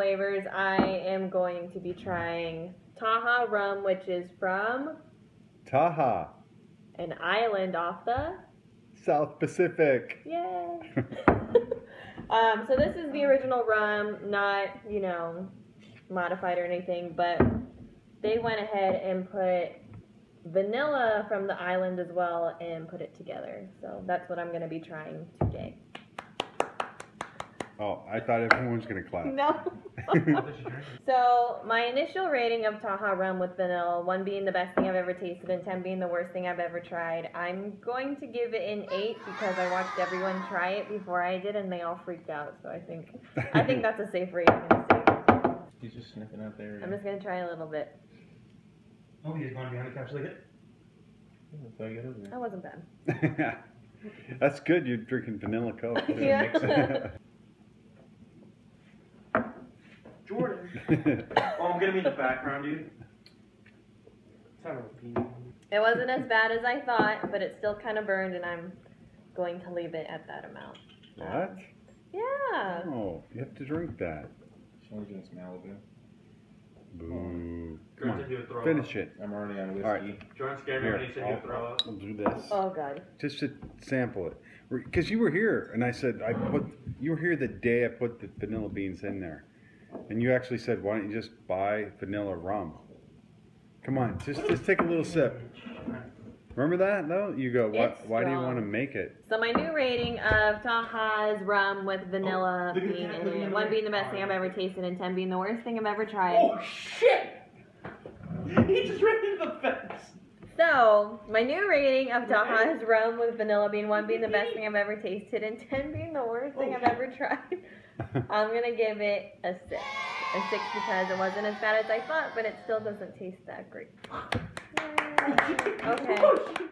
flavors. I am going to be trying Taha rum, which is from Taha, an island off the South Pacific. Yay! um, so this is the original rum, not you know modified or anything, but they went ahead and put vanilla from the island as well and put it together. So that's what I'm going to be trying today. Oh, I thought everyone was gonna clap. No. so my initial rating of Taha rum with vanilla, one being the best thing I've ever tasted and ten being the worst thing I've ever tried, I'm going to give it an eight because I watched everyone try it before I did and they all freaked out. So I think I think that's a safe rating. I'm. He's just sniffing out there. I'm just gonna try a little bit. Oh, he's going behind the couch like it. That's all you got over there. That wasn't bad. That's good. You're drinking vanilla coke. Yeah. Jordan. Oh, I'm gonna be in the background, dude. Son of a. It wasn't as bad as I thought, but it still kind of burned, and I'm going to leave it at that amount. what? Yeah. Oh, you have to drink that. Sean's gonna smell. Boo. Come on, said he would throw finish it. I'm already on whiskey. All right. Jordan scared me Here, when he said he would throw I'll, up. I'll do this. Oh god. Just to sample it. Because you were here, and I said, I put, you were here the day I put the vanilla beans in there. And you actually said, why don't you just buy vanilla rum? Come on, just, just take a little sip. Remember that, though? You go, why, It's why do you strong. want to make it? So my new rating of Taha's rum with vanilla Oh, being in it, that. one being the best thing I've ever tasted, and ten being the worst thing I've ever tried. Oh shit! He just ran into the fence. So my new rating of Taha's rum with vanilla bean, one being the best thing I've ever tasted, and ten being the worst thing I've oh. ever tried. I'm gonna give it a six. A six because it wasn't as bad as I thought, but it still doesn't taste that great. Yay. Okay. Oh,